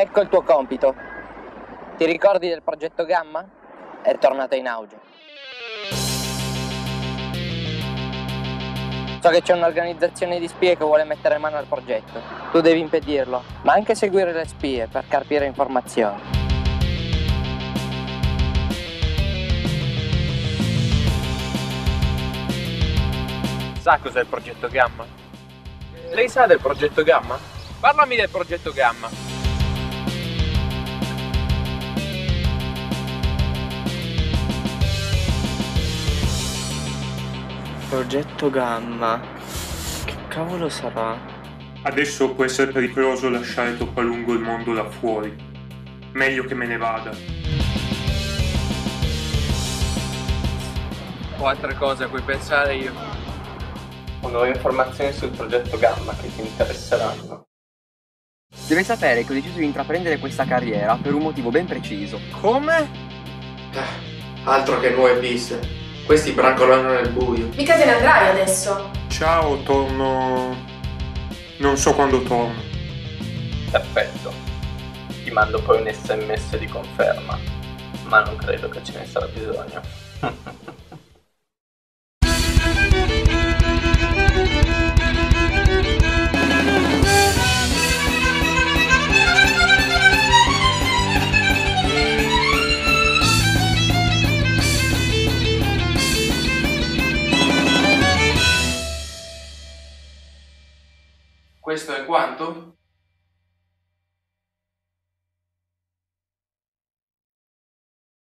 Ecco il tuo compito. Ti ricordi del progetto Gamma? È tornato in auge. So che c'è un'organizzazione di spie che vuole mettere mano al progetto. Tu devi impedirlo, ma anche seguire le spie per carpire informazioni. Sa cos'è il progetto Gamma? Lei sa del progetto Gamma? Parlami del progetto Gamma. Progetto Gamma. Che cavolo sarà? Adesso può essere pericoloso lasciare troppo a lungo il mondo là fuori. Meglio che me ne vada. Ho altre cose a cui pensare io. Ho nuove informazioni sul progetto Gamma che ti interesseranno. Deve sapere che ho deciso di intraprendere questa carriera per un motivo ben preciso. Come? Altro che nuove piste. Questi brancolano nel buio. Mica te ne andrai adesso. Ciao, torno... Non so quando torno. Perfetto. Ti mando poi un sms di conferma, ma non credo che ce ne sarà bisogno. Questo è quanto?